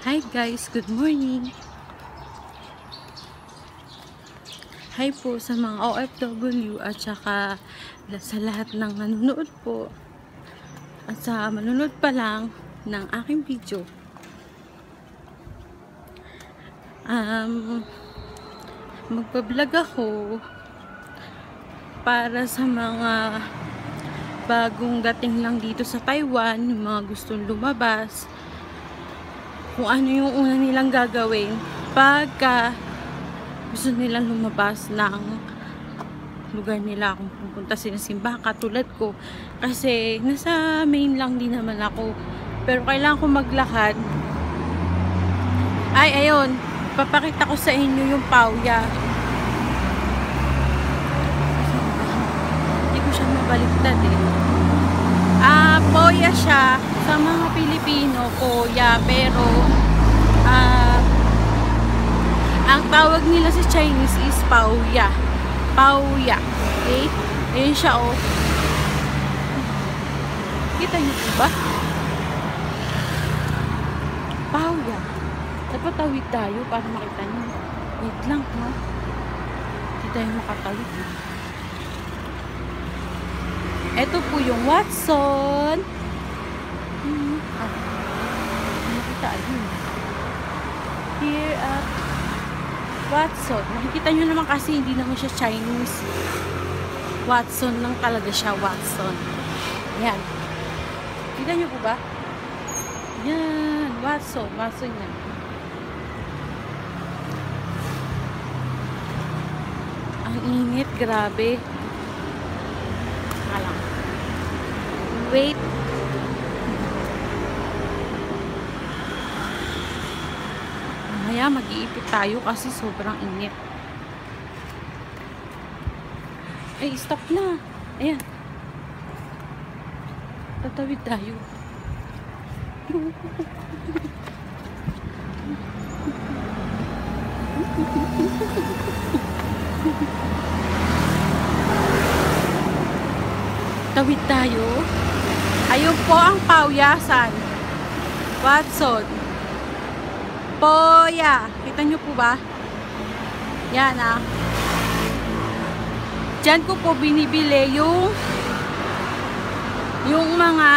Hi guys, good morning. Hi po sa mga OFW at saka sa lahat ng nanonood po at sa manonood pa lang ng aking video. Um, magbablog ako para sa mga bagong dating lang dito sa Taiwan, yung mga gustong lumabas, kung ano yung una nilang gagawin pagka gusto nilang lumabas ng lugar nila kung pupunta sila simbahan katulad ko. Kasi nasa main lang din naman ako. Pero kailangan ko maglakad. Ay ayun. Papakita ko sa inyo yung pauya hindi ko siya mabaliktad eh. Ah poya siya. Sa mga Pilipino poya pero ah ang tawag nila sa Chinese is pauya. Pauya. Okay? Ayun siya, oh. Kita niyo ba? Pauya. Dapat tawid tayo para makita niyo. Wait lang, ha? Hindi tayo makatawid. Eh. Ito po yung Watson. Ah. Nakita, ayun. Here at Watson. Nakikita nyo naman kasi hindi naman siya Chinese. Watson lang talaga siya, Watson. Yan. Kita nyo po ba? Yan. Watson. Watson yan. Ang init. Grabe. Alam. Wait. Mamaya mag-iipit tayo kasi sobrang init. Ay, stop na. Ayan. Tatawid tayo. Tawid tayo. Ayun po ang pauyasan. Watson. Poya. Kita nyo po ba? Yan ah. Diyan ko po binibili yung yung mga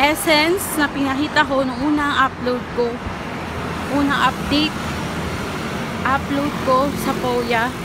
essence na pinakita ko nung unang upload ko. Unang update upload ko sa Poya.